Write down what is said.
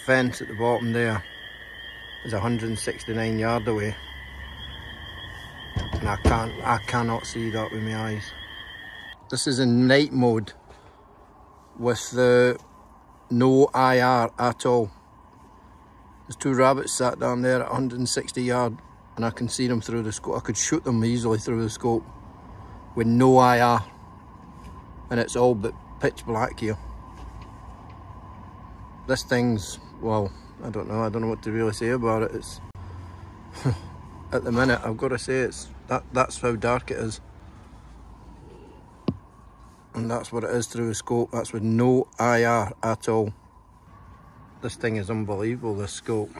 fence at the bottom there is 169 yard away. And I can't, I cannot see that with my eyes. This is in night mode with the no IR at all. There's two rabbits sat down there at 160 yard and I can see them through the scope. I could shoot them easily through the scope with no IR. And it's all but pitch black here. This thing's, well, I don't know, I don't know what to really say about it. It's, at the minute, I've got to say it's, that that's how dark it is. And that's what it is through the scope. That's with no IR at all. This thing is unbelievable, this scope.